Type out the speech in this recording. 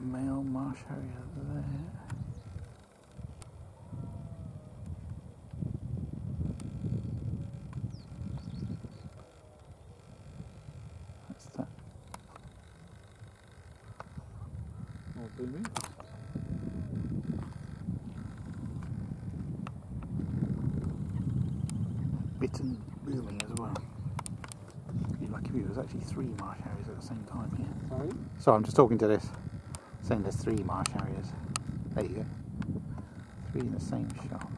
male marsh harrier there. That's that. More booming. Bittern booming as well. You'd be lucky if there was actually three marsh harriers at the same time here. Sorry? So I'm just talking to this, saying there's three marsh harriers. There you go. Three in the same shot.